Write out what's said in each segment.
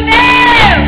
de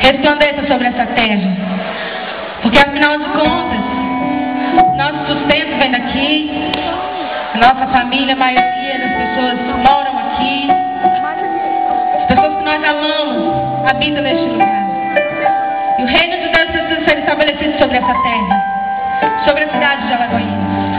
Resplandeça sobre essa terra. Porque afinal de contas, nosso sustento vem daqui, a nossa família, a maioria das pessoas que moram aqui. As pessoas que nós amamos habitam neste lugar. E o reino de Deus precisa ser estabelecido sobre essa terra, sobre a cidade de Alagoinhas.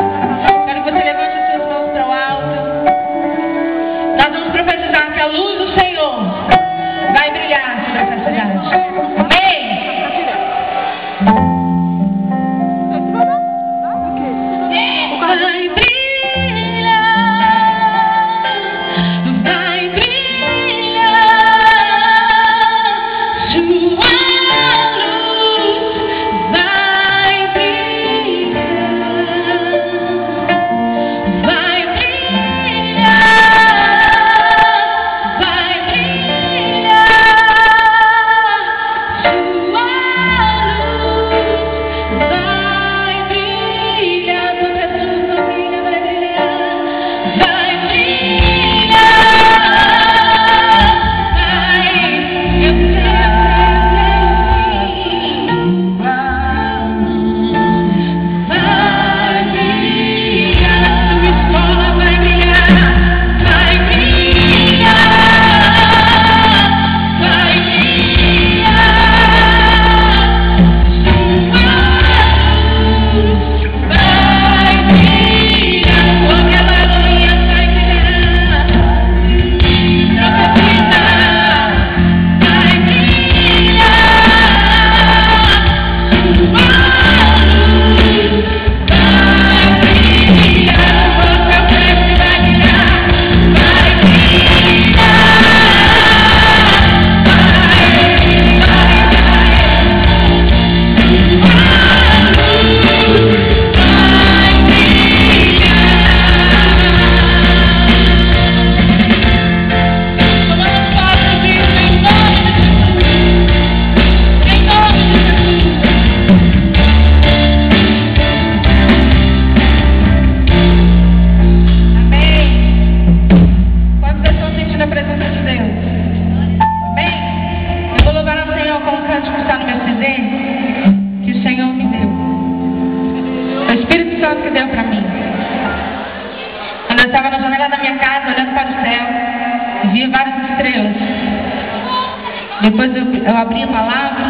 Depois eu, eu abri a palavra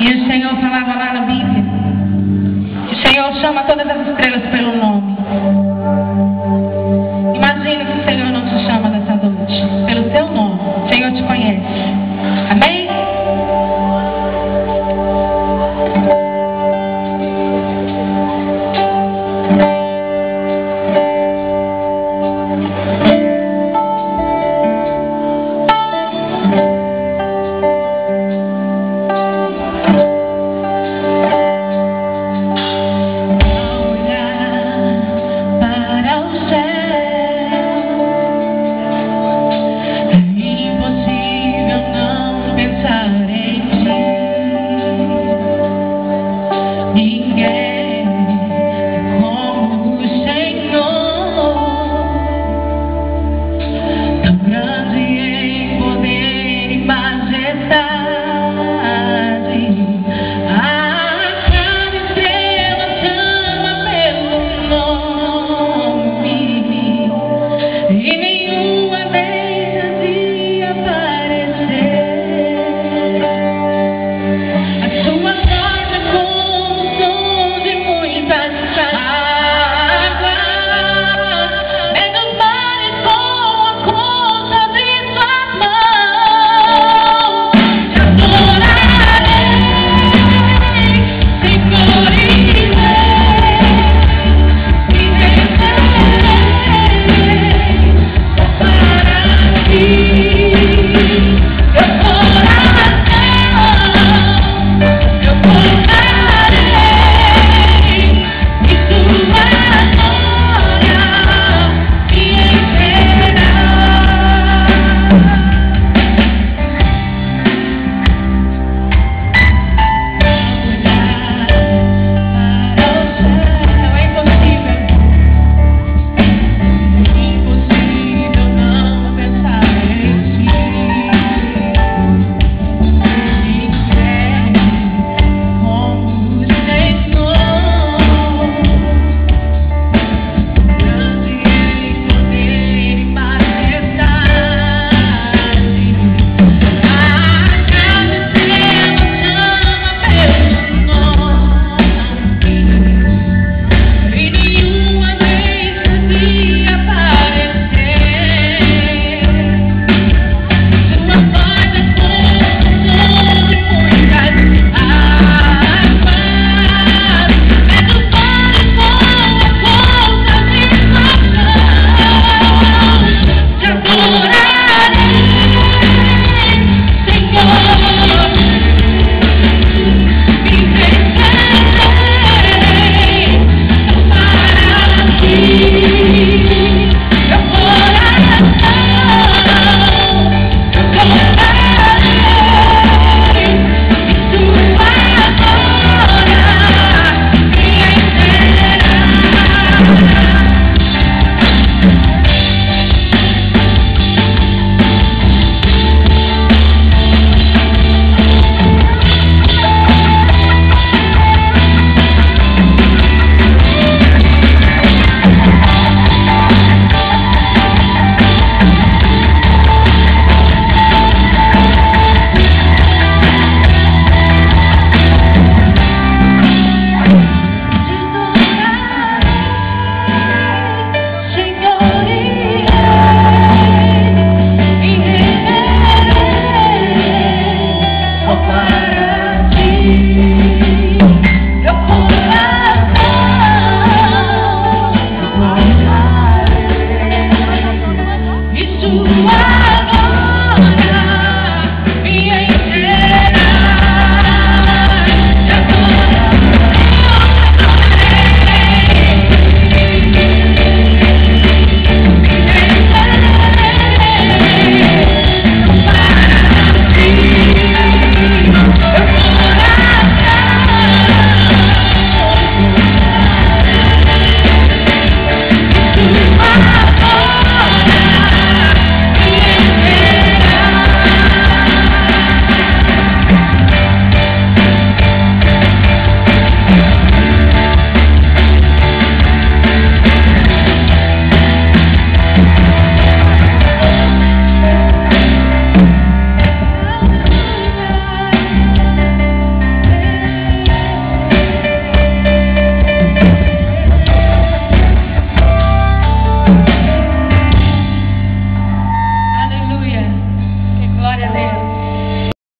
e o Senhor falava lá na Bíblia. O Senhor chama todas as estrelas pelo King